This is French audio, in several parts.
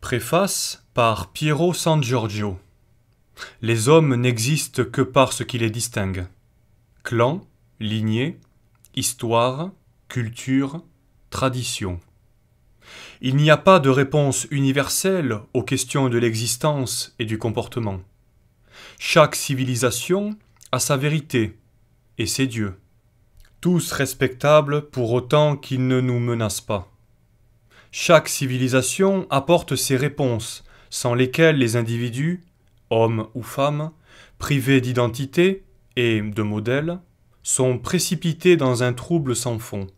Préface par Piero San Giorgio. Les hommes n'existent que par ce qui les distingue. Clan, lignée, histoire, culture, tradition. Il n'y a pas de réponse universelle aux questions de l'existence et du comportement. Chaque civilisation a sa vérité et ses dieux, tous respectables pour autant qu'ils ne nous menacent pas. Chaque civilisation apporte ses réponses, sans lesquelles les individus, hommes ou femmes, privés d'identité et de modèle, sont précipités dans un trouble sans fond.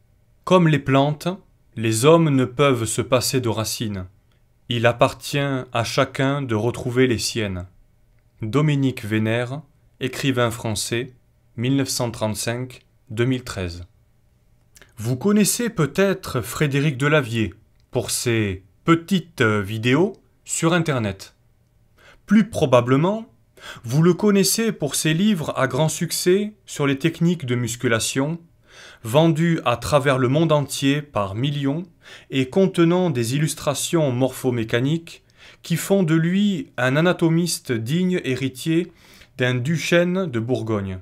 Comme les plantes, les hommes ne peuvent se passer de racines. Il appartient à chacun de retrouver les siennes. Dominique Vénère, écrivain français, 1935-2013. Vous connaissez peut-être Frédéric Delavier pour ses petites vidéos sur Internet. Plus probablement, vous le connaissez pour ses livres à grand succès sur les techniques de musculation, vendus à travers le monde entier par millions et contenant des illustrations morphomécaniques qui font de lui un anatomiste digne héritier d'un Duchesne de Bourgogne.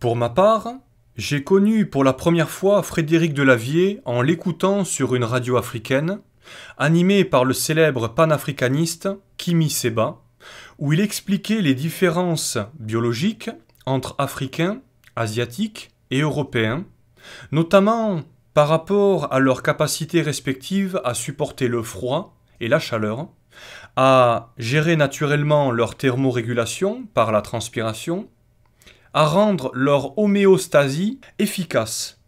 Pour ma part, j'ai connu pour la première fois Frédéric Delavier en l'écoutant sur une radio africaine, animée par le célèbre panafricaniste Kimi Seba, où il expliquait les différences biologiques entre Africains, Asiatiques et Européens, notamment par rapport à leurs capacités respectives à supporter le froid et la chaleur, à gérer naturellement leur thermorégulation par la transpiration, à rendre leur homéostasie efficace.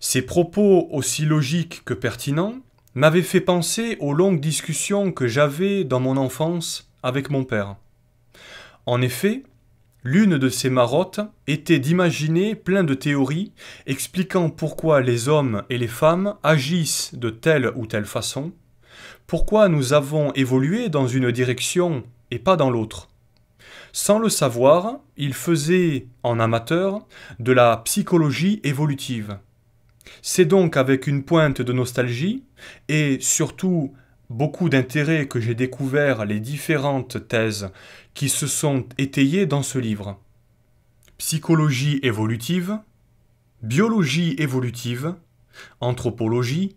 Ces propos aussi logiques que pertinents m'avaient fait penser aux longues discussions que j'avais dans mon enfance avec mon père. En effet, l'une de ces marottes était d'imaginer plein de théories expliquant pourquoi les hommes et les femmes agissent de telle ou telle façon, pourquoi nous avons évolué dans une direction et pas dans l'autre. Sans le savoir, il faisait, en amateur, de la psychologie évolutive. C'est donc avec une pointe de nostalgie, et surtout beaucoup d'intérêt que j'ai découvert les différentes thèses qui se sont étayées dans ce livre. Psychologie évolutive, biologie évolutive, anthropologie,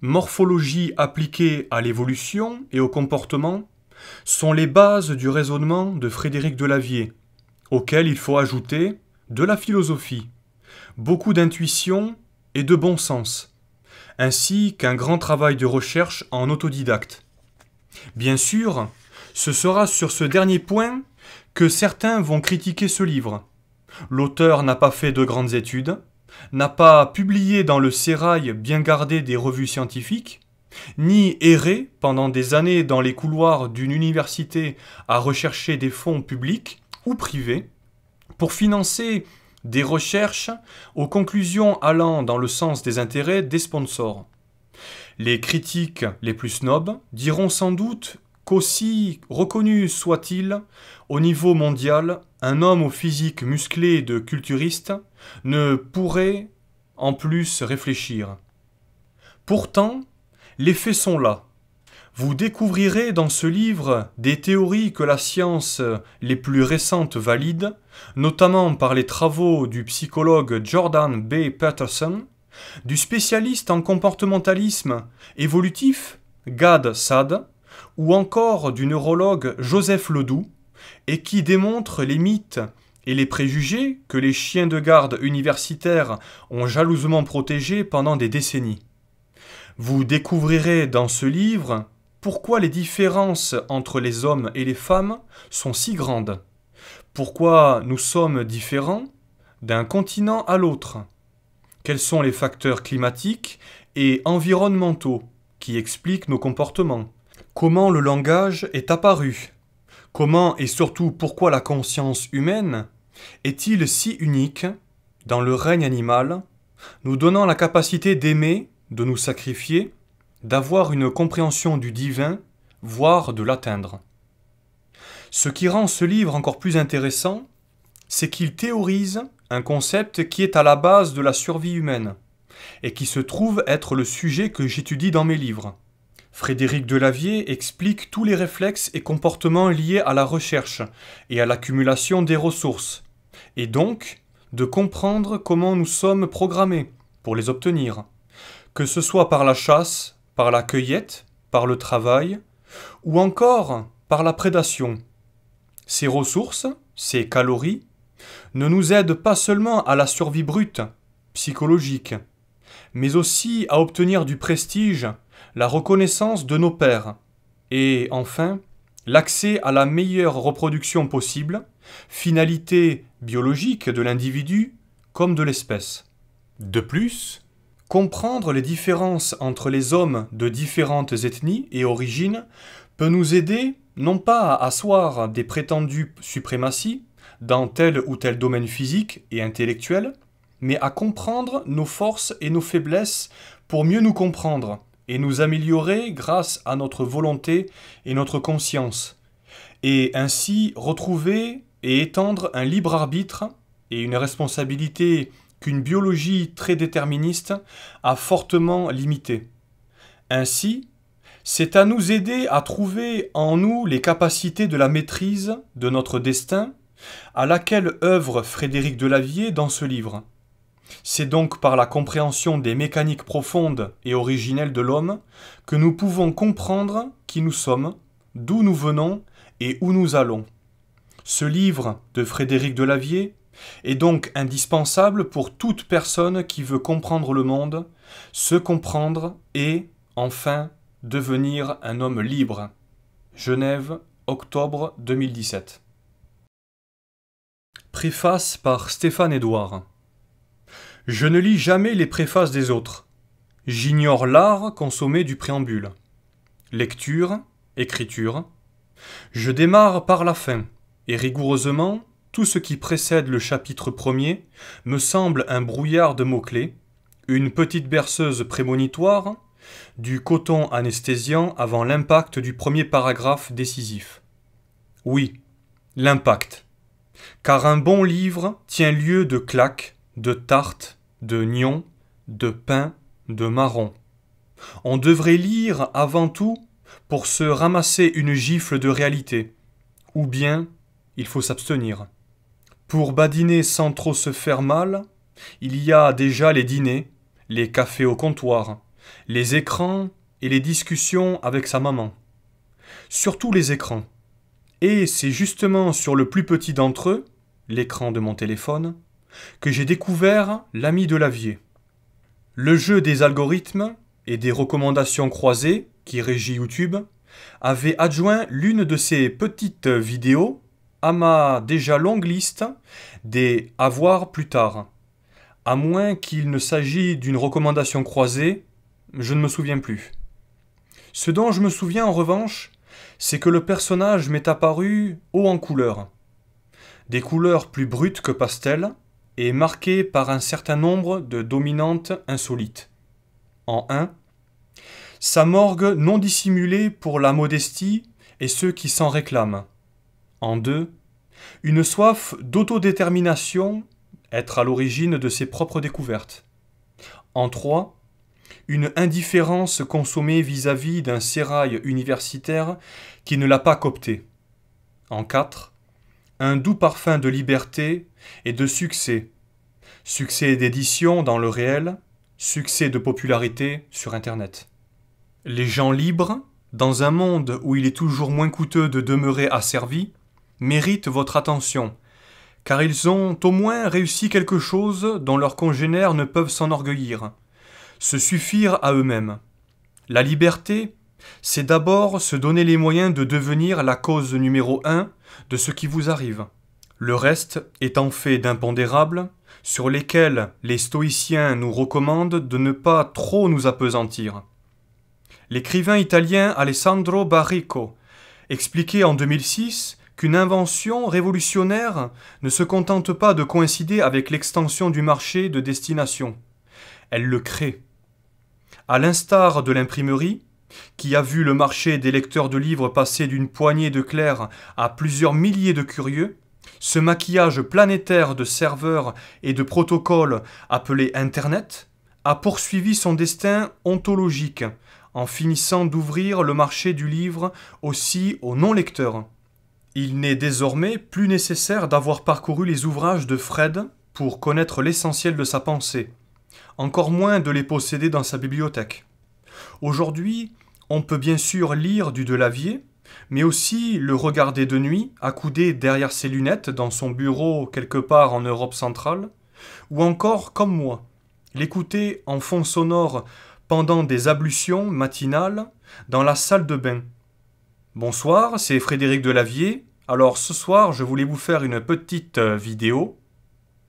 morphologie appliquée à l'évolution et au comportement, sont les bases du raisonnement de Frédéric Delavier, auquel il faut ajouter de la philosophie, beaucoup d'intuition et de bon sens, ainsi qu'un grand travail de recherche en autodidacte. Bien sûr, ce sera sur ce dernier point que certains vont critiquer ce livre. L'auteur n'a pas fait de grandes études, n'a pas publié dans le sérail bien gardé des revues scientifiques, ni errer pendant des années dans les couloirs d'une université à rechercher des fonds publics ou privés pour financer des recherches aux conclusions allant dans le sens des intérêts des sponsors. Les critiques les plus snobs diront sans doute qu'aussi reconnu soit-il au niveau mondial, un homme au physique musclé de culturiste ne pourrait en plus réfléchir. Pourtant, les faits sont là. Vous découvrirez dans ce livre des théories que la science les plus récentes valide, notamment par les travaux du psychologue Jordan B. Peterson, du spécialiste en comportementalisme évolutif Gad Sad, ou encore du neurologue Joseph Ledoux, et qui démontre les mythes et les préjugés que les chiens de garde universitaires ont jalousement protégés pendant des décennies. Vous découvrirez dans ce livre pourquoi les différences entre les hommes et les femmes sont si grandes, pourquoi nous sommes différents d'un continent à l'autre, quels sont les facteurs climatiques et environnementaux qui expliquent nos comportements, comment le langage est apparu, comment et surtout pourquoi la conscience humaine est-il si unique dans le règne animal, nous donnant la capacité d'aimer de nous sacrifier, d'avoir une compréhension du divin, voire de l'atteindre. Ce qui rend ce livre encore plus intéressant, c'est qu'il théorise un concept qui est à la base de la survie humaine, et qui se trouve être le sujet que j'étudie dans mes livres. Frédéric Delavier explique tous les réflexes et comportements liés à la recherche et à l'accumulation des ressources, et donc de comprendre comment nous sommes programmés pour les obtenir, que ce soit par la chasse, par la cueillette, par le travail, ou encore par la prédation. Ces ressources, ces calories, ne nous aident pas seulement à la survie brute, psychologique, mais aussi à obtenir du prestige, la reconnaissance de nos pères, et enfin l'accès à la meilleure reproduction possible, finalité biologique de l'individu comme de l'espèce. De plus, comprendre les différences entre les hommes de différentes ethnies et origines peut nous aider non pas à asseoir des prétendues suprématies dans tel ou tel domaine physique et intellectuel, mais à comprendre nos forces et nos faiblesses pour mieux nous comprendre et nous améliorer grâce à notre volonté et notre conscience, et ainsi retrouver et étendre un libre arbitre et une responsabilité qu'une biologie très déterministe a fortement limitée. Ainsi, c'est à nous aider à trouver en nous les capacités de la maîtrise de notre destin, à laquelle œuvre Frédéric Delavier dans ce livre. C'est donc par la compréhension des mécaniques profondes et originelles de l'homme que nous pouvons comprendre qui nous sommes, d'où nous venons et où nous allons. Ce livre de Frédéric Delavier est donc indispensable pour toute personne qui veut comprendre le monde, se comprendre et, enfin, devenir un homme libre. Genève, octobre 2017. Préface par Stéphane Édouard. Je ne lis jamais les préfaces des autres. J'ignore l'art consommé du préambule. Lecture, écriture. Je démarre par la fin, et rigoureusement, tout ce qui précède le chapitre premier me semble un brouillard de mots-clés, une petite berceuse prémonitoire, du coton anesthésiant avant l'impact du premier paragraphe décisif. Oui, l'impact. Car un bon livre tient lieu de claques, de tartes, de nions, de pain, de marrons. On devrait lire avant tout pour se ramasser une gifle de réalité, ou bien il faut s'abstenir. Pour badiner sans trop se faire mal, il y a déjà les dîners, les cafés au comptoir, les écrans et les discussions avec sa maman. Surtout les écrans. Et c'est justement sur le plus petit d'entre eux, l'écran de mon téléphone, que j'ai découvert l'ami de Lavier. Le jeu des algorithmes et des recommandations croisées qui régit YouTube avait adjoint l'une de ces petites vidéos à ma déjà longue liste des à voir plus tard. À moins qu'il ne s'agisse d'une recommandation croisée, je ne me souviens plus. Ce dont je me souviens en revanche, c'est que le personnage m'est apparu haut en couleurs. Des couleurs plus brutes que pastel, et marqué par un certain nombre de dominantes insolites. En un, sa morgue non dissimulée pour la modestie et ceux qui s'en réclament. En deux, une soif d'autodétermination, être à l'origine de ses propres découvertes. En trois, une indifférence consommée vis-à-vis d'un sérail universitaire qui ne l'a pas copté. En quatre, un doux parfum de liberté et de succès. Succès d'édition dans le réel, succès de popularité sur Internet. Les gens libres, dans un monde où il est toujours moins coûteux de demeurer asservi, méritent votre attention, car ils ont au moins réussi quelque chose dont leurs congénères ne peuvent s'enorgueillir, se suffire à eux-mêmes. La liberté, c'est d'abord se donner les moyens de devenir la cause numéro un de ce qui vous arrive. Le reste étant fait d'impondérables, sur lesquels les stoïciens nous recommandent de ne pas trop nous appesantir. L'écrivain italien Alessandro Barrico expliquait en 2006 qu'une invention révolutionnaire ne se contente pas de coïncider avec l'extension du marché de destination. Elle le crée. À l'instar de l'imprimerie, qui a vu le marché des lecteurs de livres passer d'une poignée de clercs à plusieurs milliers de curieux, ce maquillage planétaire de serveurs et de protocoles appelé Internet a poursuivi son destin ontologique en finissant d'ouvrir le marché du livre aussi aux non-lecteurs. Il n'est désormais plus nécessaire d'avoir parcouru les ouvrages de Fred pour connaître l'essentiel de sa pensée, encore moins de les posséder dans sa bibliothèque. Aujourd'hui, on peut bien sûr lire du Delavier, mais aussi le regarder de nuit, accoudé derrière ses lunettes dans son bureau quelque part en Europe centrale, ou encore, comme moi, l'écouter en fond sonore pendant des ablutions matinales dans la salle de bain, Bonsoir, c'est Frédéric Delavier. Alors ce soir, je voulais vous faire une petite euh, vidéo.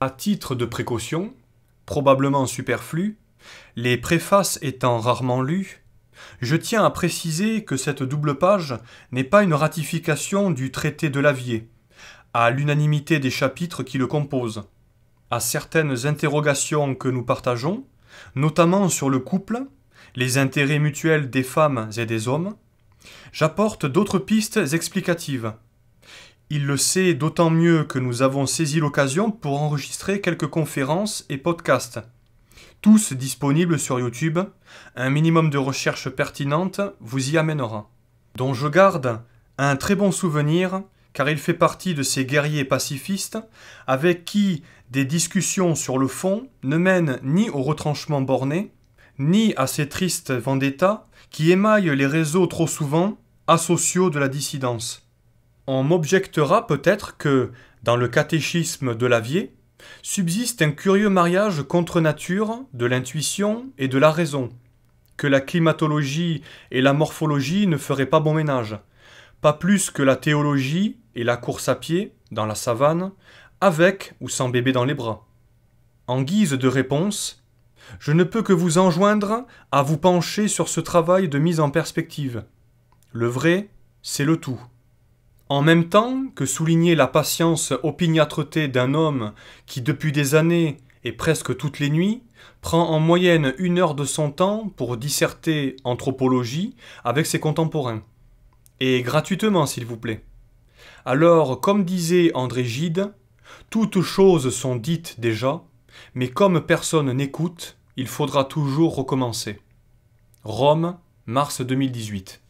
À titre de précaution, probablement superflue, les préfaces étant rarement lues, je tiens à préciser que cette double page n'est pas une ratification du traité de l'Avier, à l'unanimité des chapitres qui le composent, à certaines interrogations que nous partageons, notamment sur le couple, les intérêts mutuels des femmes et des hommes, J'apporte d'autres pistes explicatives. Il le sait d'autant mieux que nous avons saisi l'occasion pour enregistrer quelques conférences et podcasts. Tous disponibles sur YouTube, un minimum de recherche pertinente vous y amènera. Dont je garde un très bon souvenir car il fait partie de ces guerriers pacifistes avec qui des discussions sur le fond ne mènent ni au retranchement borné, ni à ces tristes vendettas qui émaillent les réseaux trop souvent asociaux de la dissidence. On m'objectera peut-être que, dans le catéchisme de l'Avier, subsiste un curieux mariage contre nature de l'intuition et de la raison, que la climatologie et la morphologie ne feraient pas bon ménage, pas plus que la théologie et la course à pied, dans la savane, avec ou sans bébé dans les bras. En guise de réponse, je ne peux que vous enjoindre à vous pencher sur ce travail de mise en perspective. Le vrai, c'est le tout. En même temps que souligner la patience opiniâtreté d'un homme qui depuis des années et presque toutes les nuits prend en moyenne une heure de son temps pour disserter anthropologie avec ses contemporains. Et gratuitement, s'il vous plaît. Alors, comme disait André Gide, toutes choses sont dites déjà, mais comme personne n'écoute, il faudra toujours recommencer. Rome, mars 2018.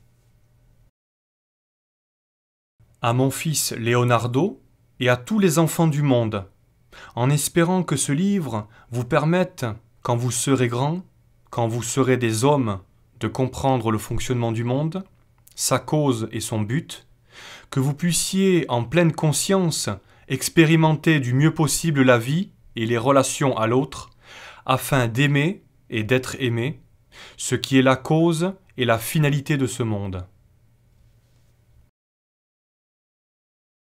À mon fils Leonardo et à tous les enfants du monde, en espérant que ce livre vous permette, quand vous serez grand, quand vous serez des hommes, de comprendre le fonctionnement du monde, sa cause et son but, que vous puissiez, en pleine conscience, expérimenter du mieux possible la vie et les relations à l'autre, afin d'aimer et d'être aimé, ce qui est la cause et la finalité de ce monde.